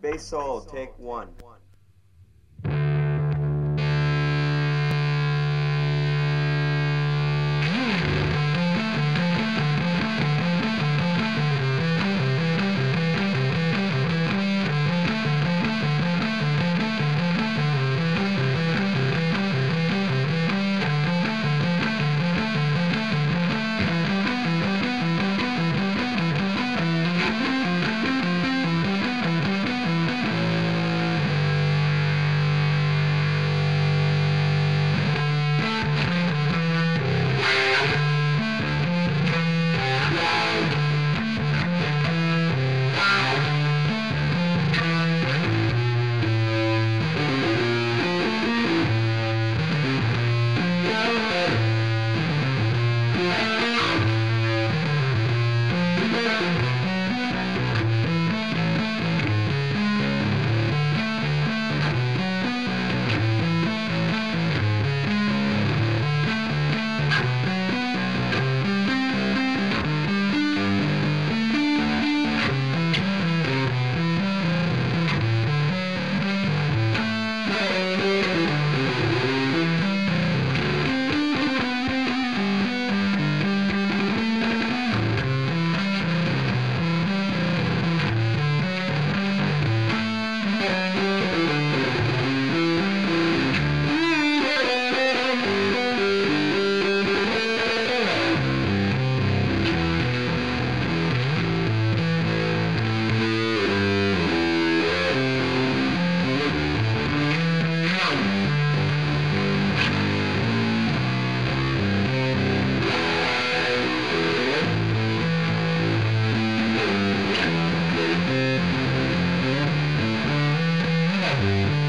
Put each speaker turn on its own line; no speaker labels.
Bass solo, take one. Bye.